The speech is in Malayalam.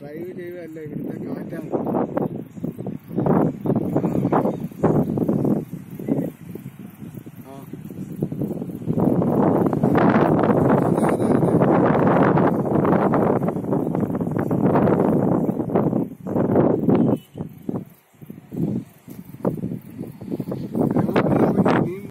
ഡ്രൈവ് ചെയ്യുകയല്ല ഇവിടുത്തെ കാറ്റാണ്.